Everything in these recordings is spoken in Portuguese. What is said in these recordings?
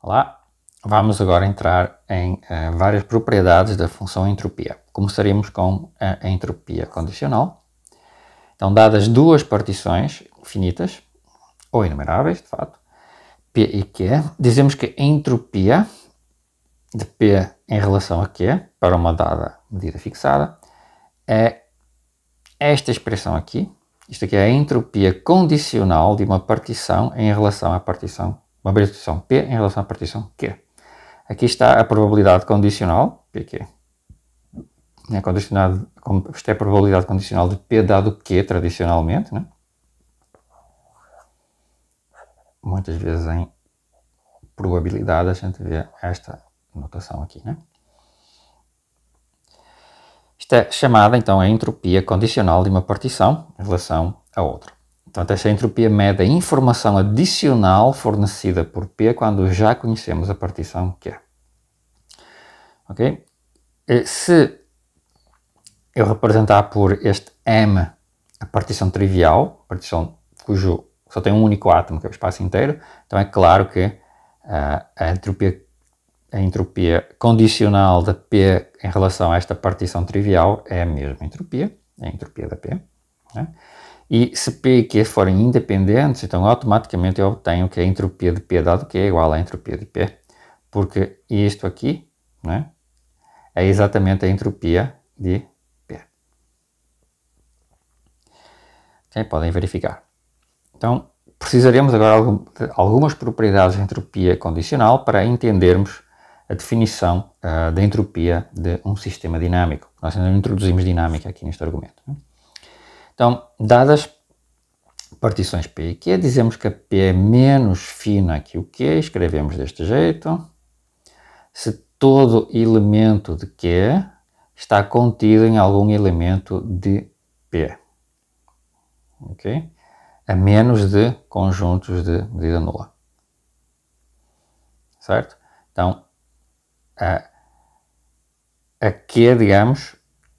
Olá, vamos agora entrar em uh, várias propriedades da função entropia. Começaremos com a entropia condicional. Então, dadas duas partições finitas, ou enumeráveis, de fato, P e Q, dizemos que a entropia de P em relação a Q, para uma dada medida fixada, é esta expressão aqui. Isto aqui é a entropia condicional de uma partição em relação à partição uma partição P em relação à partição Q. Aqui está a probabilidade condicional, PQ. É condicionado, isto é a probabilidade condicional de P dado Q tradicionalmente. Né? Muitas vezes em probabilidade a gente vê esta notação aqui. Né? Isto é chamada então a entropia condicional de uma partição em relação a outra. Portanto, essa entropia mede a informação adicional fornecida por P quando já conhecemos a partição Q. Ok? Se eu representar por este M a partição trivial, partição cujo só tem um único átomo, que é o espaço inteiro, então é claro que uh, a, entropia, a entropia condicional da P em relação a esta partição trivial é a mesma entropia, é a entropia da P. Né? E se P e Q forem independentes, então automaticamente eu obtenho que a entropia de P dado Q é igual à entropia de P, porque isto aqui né, é exatamente a entropia de P. Okay, podem verificar. Então, precisaremos agora de algumas propriedades de entropia condicional para entendermos a definição uh, da entropia de um sistema dinâmico. Nós ainda não introduzimos dinâmica aqui neste argumento. Né? Então, dadas partições P e Q, dizemos que a P é menos fina que o Q, escrevemos deste jeito. Se todo elemento de Q está contido em algum elemento de P. Ok? A menos de conjuntos de medida nula. Certo? Então, a, a Q, digamos,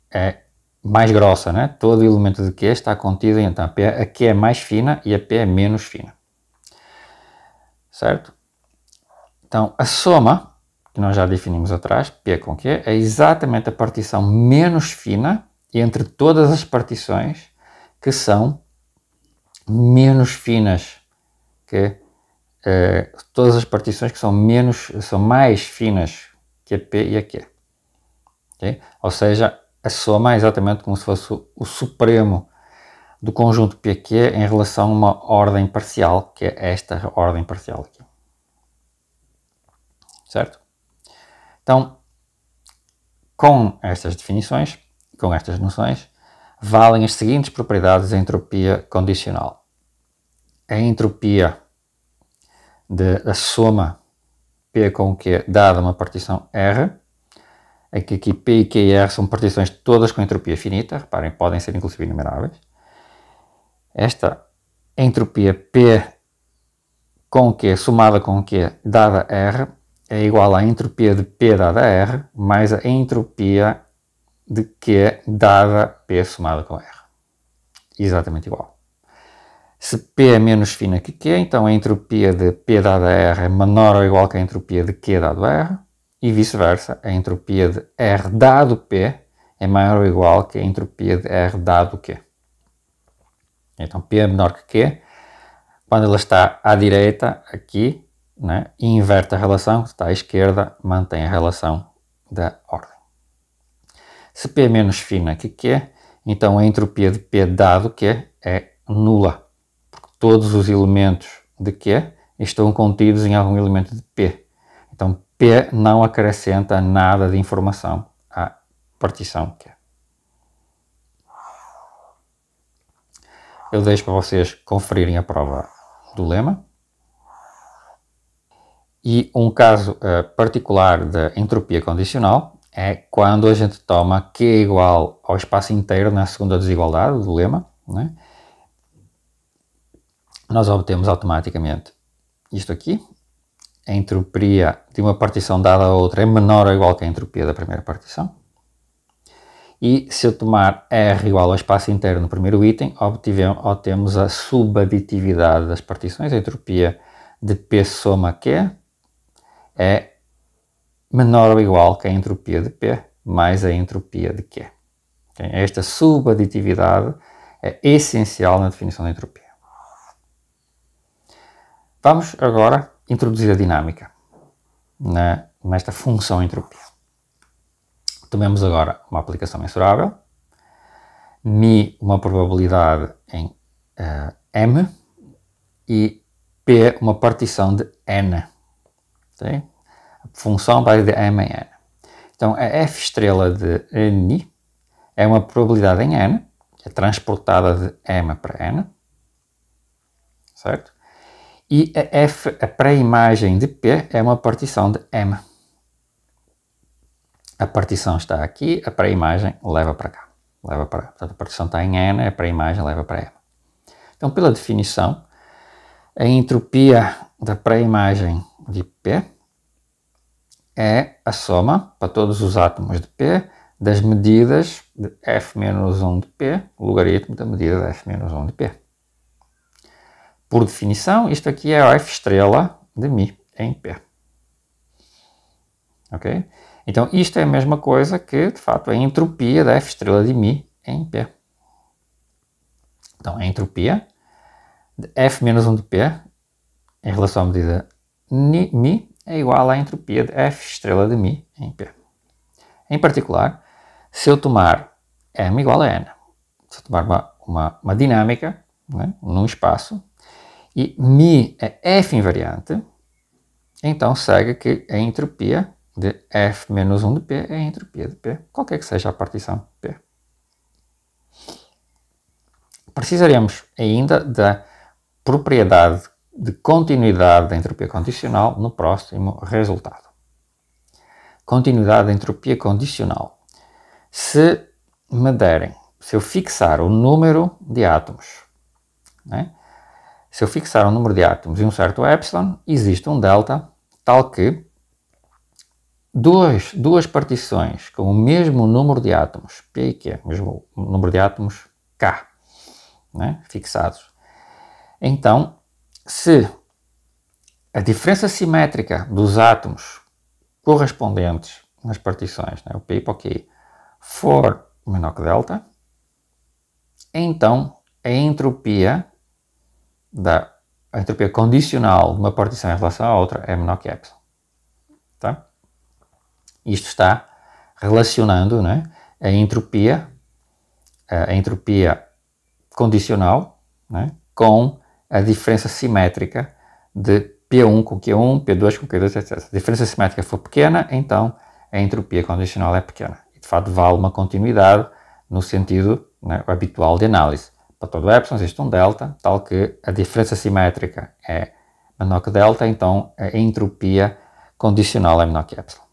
é mais grossa, né? todo elemento de Q está contido, então a, P, a Q é mais fina e a P é menos fina. Certo? Então, a soma, que nós já definimos atrás, P com Q, é exatamente a partição menos fina entre todas as partições que são menos finas que eh, todas as partições que são menos são mais finas que a P e a Q. Okay? Ou seja, a soma é exatamente como se fosse o supremo do conjunto PQ em relação a uma ordem parcial, que é esta ordem parcial aqui. Certo? Então, com estas definições, com estas noções, valem as seguintes propriedades da entropia condicional. A entropia da soma P com Q dada uma partição R que aqui P e Q e R são partições todas com entropia finita, reparem, podem ser inclusive enumeráveis. Esta entropia P com Q somada com Q dada R é igual à entropia de P dada R mais a entropia de Q dada P somada com R. Exatamente igual. Se P é menos fina que Q, então a entropia de P dada R é menor ou igual que a entropia de Q dado R e vice-versa, a entropia de R dado P é maior ou igual que a entropia de R dado Q. Então P é menor que Q, quando ela está à direita, aqui, né, inverte a relação, está à esquerda, mantém a relação da ordem. Se P é menos fina que Q, então a entropia de P dado Q é nula, porque todos os elementos de Q estão contidos em algum elemento de P. Então P não acrescenta nada de informação à partição Q. Eu deixo para vocês conferirem a prova do lema. E um caso uh, particular da entropia condicional é quando a gente toma Q igual ao espaço inteiro na segunda desigualdade do lema, né? nós obtemos automaticamente isto aqui, a entropia de uma partição dada a outra é menor ou igual que a entropia da primeira partição. E se eu tomar R igual ao espaço inteiro no primeiro item, obtemos a subaditividade das partições, a entropia de P soma Q, é menor ou igual que a entropia de P mais a entropia de Q. Esta subaditividade é essencial na definição da entropia. Vamos agora introduzir a dinâmica na, nesta função entropia. Tomemos agora uma aplicação mensurável, μ uma probabilidade em uh, m e p uma partição de n. Okay? A função vai de m em n. Então a f estrela de n é uma probabilidade em n, que é transportada de m para n, certo? E a f, a pré-imagem de p, é uma partição de m. A partição está aqui, a pré-imagem leva para cá. Leva para, portanto, a partição está em n, a pré-imagem leva para m. Então, pela definição, a entropia da pré-imagem de P é a soma, para todos os átomos de P, das medidas de f-1 de P, logaritmo da medida de f-1 de P. Por definição, isto aqui é F estrela de Mi em P. Ok? Então, isto é a mesma coisa que, de fato, a entropia da F estrela de Mi em P. Então, a entropia de F menos 1 de P em relação à medida Mi é igual à entropia de F estrela de Mi em P. Em particular, se eu tomar M igual a N, se eu tomar uma, uma, uma dinâmica né, num espaço e μ é F invariante, então segue que a entropia de F menos 1 de P é a entropia de P, qualquer que seja a partição P. Precisaremos ainda da propriedade de continuidade da entropia condicional no próximo resultado. Continuidade da entropia condicional. Se me derem, se eu fixar o número de átomos, né? Se eu fixar o número de átomos em um certo epsilon, existe um delta tal que duas, duas partições com o mesmo número de átomos, P e Q, mesmo número de átomos K, né, fixados. Então, se a diferença simétrica dos átomos correspondentes nas partições, né, o P e o Q, for menor que delta, então a entropia da entropia condicional de uma partição em relação à outra é menor que epsilon. Tá? Isto está relacionando né, a entropia, a entropia condicional né, com a diferença simétrica de P1 com Q1, P2 com Q2, etc. Se a diferença simétrica for pequena, então a entropia condicional é pequena. De fato vale uma continuidade no sentido né, habitual de análise. Para todo epsilon existe um delta, tal que a diferença simétrica é menor que delta, então a entropia condicional é menor que epsilon.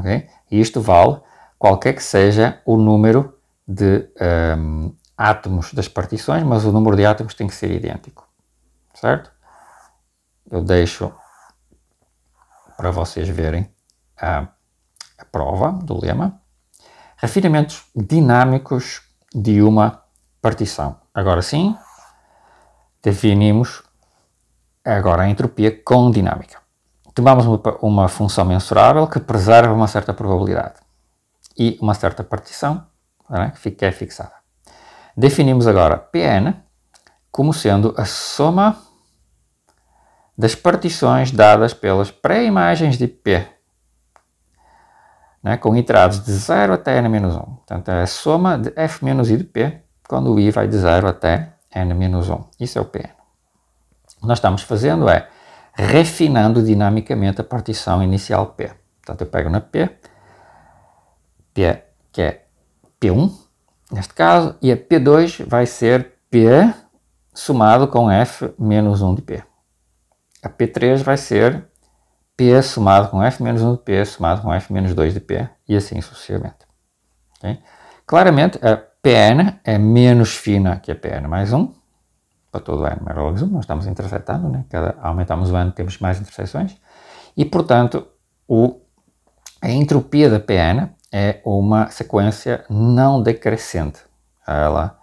Okay? E isto vale qualquer que seja o número de um, átomos das partições, mas o número de átomos tem que ser idêntico. Certo? Eu deixo para vocês verem a, a prova do lema. Refinamentos dinâmicos de uma partição. Agora sim, definimos agora a entropia com dinâmica tomamos uma, uma função mensurável que preserva uma certa probabilidade e uma certa partição é? que é fixada. Definimos agora Pn como sendo a soma das partições dadas pelas pré-imagens de P, né, com iterados de 0 até n-1. Portanto, é a soma de f i de P, quando o i vai de 0 até n-1. Isso é o Pn. O que nós estamos fazendo é refinando dinamicamente a partição inicial P. Portanto, eu pego na P, P que é P1, neste caso, e a P2 vai ser P somado com F menos 1 de P. A P3 vai ser P somado com F menos 1 de P somado com F menos 2 de P, e assim sucessivamente. Okay? Claramente, a Pn é menos fina que a Pn mais 1, para todo o ano merologismo, nós estamos interceptando, né? Cada, aumentamos o ano, temos mais interseções, e portanto o, a entropia da PN é uma sequência não decrescente, ela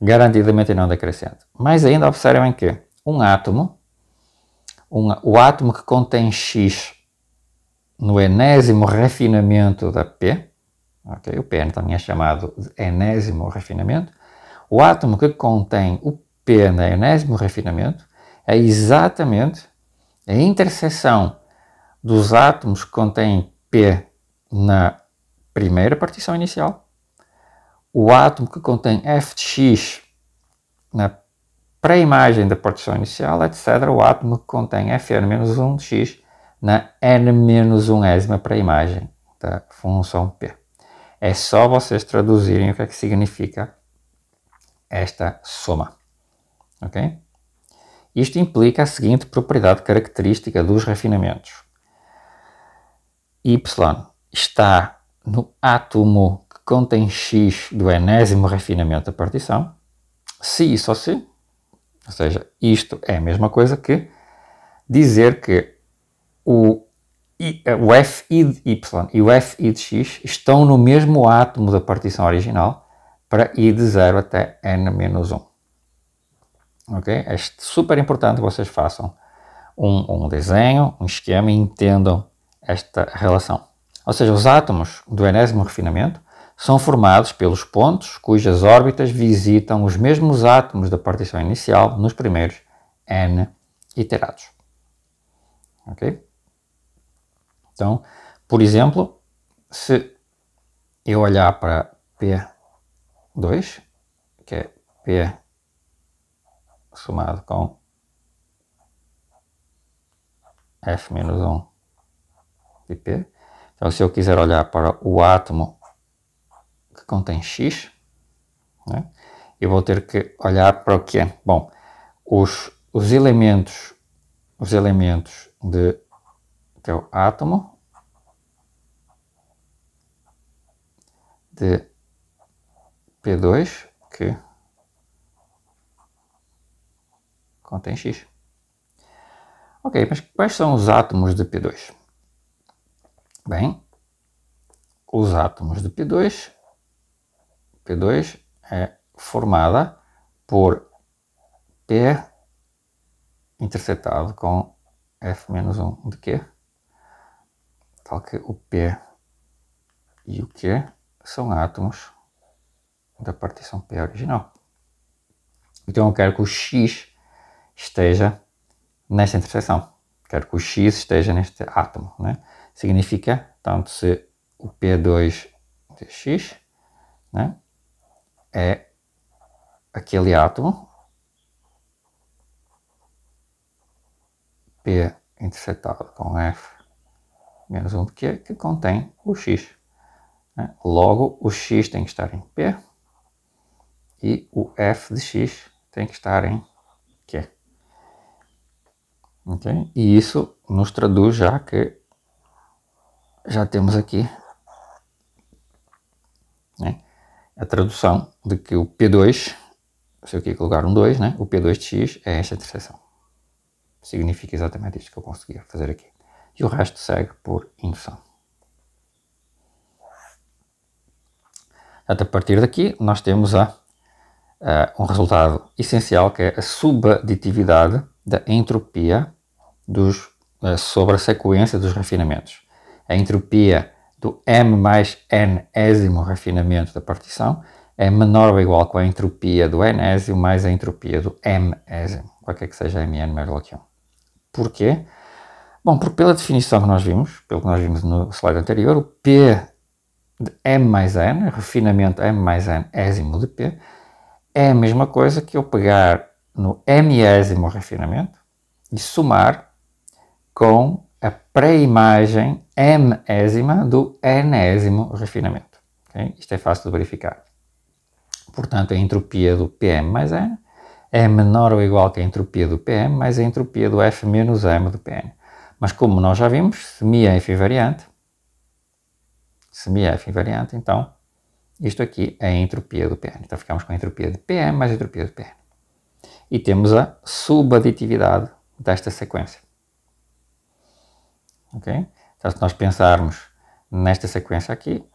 garantidamente não decrescente. Mas ainda observem que um átomo, um, o átomo que contém X no enésimo refinamento da P, okay? o também é chamado de enésimo refinamento, o átomo que contém o P no enésimo refinamento é exatamente a interseção dos átomos que contêm P na primeira partição inicial, o átomo que contém F de X na pré-imagem da partição inicial, etc., o átomo que contém Fn-1 de X na n-1ésima pré-imagem da função P. É só vocês traduzirem o que é que significa esta soma. Ok? Isto implica a seguinte propriedade característica dos refinamentos. Y está no átomo que contém X do enésimo refinamento da partição, se isso ou se, ou seja, isto é a mesma coisa que dizer que o, o FI de Y e o FI de X estão no mesmo átomo da partição original para I de 0 até N-1. Ok? É super importante que vocês façam um, um desenho, um esquema e entendam esta relação. Ou seja, os átomos do enésimo refinamento são formados pelos pontos cujas órbitas visitam os mesmos átomos da partição inicial nos primeiros n iterados. Ok? Então, por exemplo, se eu olhar para P2, que é P somado com F-1 de P. Então, se eu quiser olhar para o átomo que contém X, né, eu vou ter que olhar para o que é? Bom, os, os elementos, os elementos de teu átomo de P2 que contém X. Ok, mas quais são os átomos de P2? Bem, os átomos de P2, P2 é formada por P interceptado com F-1 de Q, tal que o P e o Q são átomos da partição P original. Então eu quero que o X esteja nesta interseção. Quero que o X esteja neste átomo. Né? Significa, tanto se o P2 de X né, é aquele átomo P interceptado com F menos 1 de Q que contém o X. Né? Logo, o X tem que estar em P e o F de X tem que estar em Q. Okay? E isso nos traduz já que já temos aqui né, a tradução de que o P2, se eu aqui colocar um 2, né, o P2 de x é esta interseção. Significa exatamente isto que eu conseguia fazer aqui. E o resto segue por indução. a partir daqui, nós temos a, a, um resultado essencial que é a subaditividade da entropia dos, uh, sobre a sequência dos refinamentos. A entropia do m mais n-ésimo refinamento da partição é menor ou igual com a entropia do n-ésimo mais a entropia do m-ésimo, qualquer que seja mn maior que 1. Porquê? Bom, porque pela definição que nós vimos, pelo que nós vimos no slide anterior, o P de m mais n, refinamento m mais n ésimo de P, é a mesma coisa que eu pegar no m-ésimo refinamento e somar com a pré-imagem m-ésima do enésimo refinamento. Okay? Isto é fácil de verificar. Portanto, a entropia do PM mais N é menor ou igual que a entropia do PM mais a entropia do F menos M do PN. Mas como nós já vimos, se mi é F invariante, então isto aqui é a entropia do PN. Então ficamos com a entropia de PM mais a entropia do PN. E temos a subaditividade desta sequência. Ok? Então, se nós pensarmos nesta sequência aqui,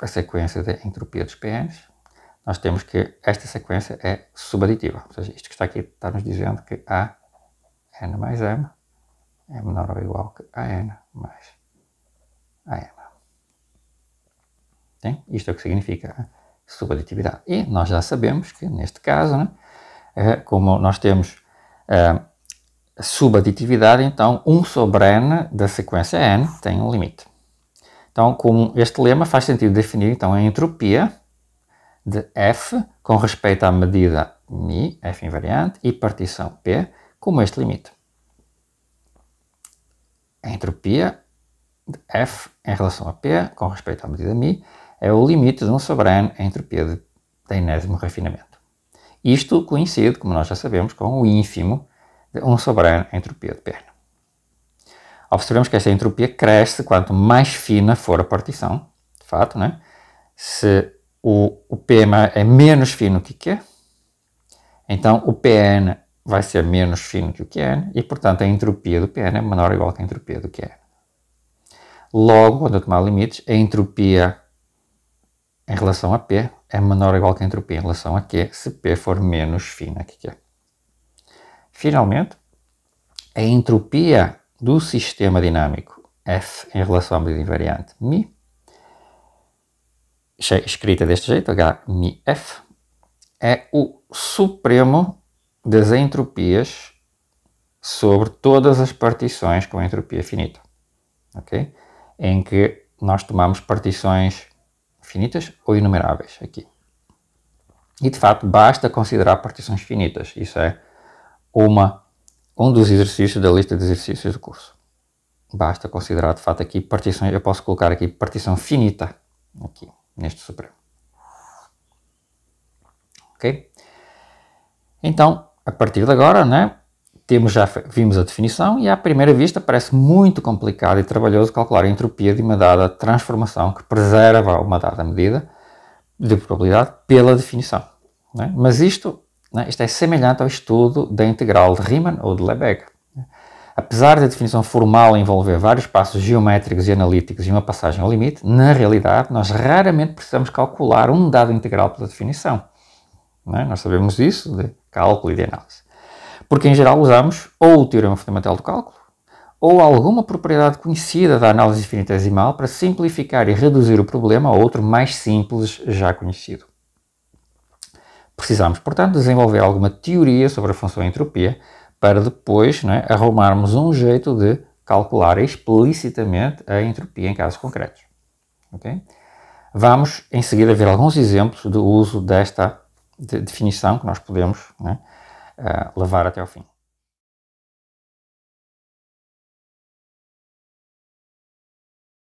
a sequência da entropia dos PNs, nós temos que esta sequência é subaditiva. Ou seja, isto que está aqui está nos dizendo que há N mais M é menor ou igual que AN mais AM. Tem? Isto é o que significa a subaditividade. E nós já sabemos que, neste caso, né, é, como nós temos é, a subaditividade, então 1 sobre n da sequência n tem um limite. Então, com este lema faz sentido definir então, a entropia de f com respeito à medida μ, f invariante, e partição p, como este limite. A entropia de f em relação a p, com respeito à medida μ, é o limite de 1 sobre n a entropia de, de enésimo refinamento. Isto coincide, como nós já sabemos, com o ínfimo de 1 sobre n a entropia de Pn. Observemos que esta entropia cresce quanto mais fina for a partição, de fato, né? se o, o Pm é menos fino que Q, então o Pn vai ser menos fino que o Qn e, portanto, a entropia do Pn é menor ou igual que a entropia do Qn. Logo, quando eu tomar limites, a entropia em relação a P é menor ou igual que a entropia em relação a Q se P for menos fina que Q. Finalmente, a entropia do sistema dinâmico F em relação à medida invariante μ, escrita deste jeito, H μF, é o supremo das entropias sobre todas as partições com entropia finita, ok? Em que nós tomamos partições finitas ou inumeráveis aqui. E de fato basta considerar partições finitas. Isso é uma, um dos exercícios da lista de exercícios do curso. Basta considerar de fato aqui partições, eu posso colocar aqui partição finita, aqui, neste supremo. Ok? Então, a partir de agora, né, temos já vimos a definição e à primeira vista parece muito complicado e trabalhoso calcular a entropia de uma dada transformação que preserva uma dada medida de probabilidade pela definição. Né? Mas isto né? Isto é semelhante ao estudo da integral de Riemann ou de Lebesgue. Apesar da definição formal envolver vários passos geométricos e analíticos e uma passagem ao limite, na realidade nós raramente precisamos calcular um dado integral pela definição. É? Nós sabemos isso de cálculo e de análise. Porque em geral usamos ou o teorema fundamental do cálculo ou alguma propriedade conhecida da análise infinitesimal para simplificar e reduzir o problema a outro mais simples já conhecido. Precisamos, portanto, desenvolver alguma teoria sobre a função entropia para depois é, arrumarmos um jeito de calcular explicitamente a entropia em casos concretos. Okay? Vamos em seguida ver alguns exemplos do uso desta de definição que nós podemos uh, levar até ao fim.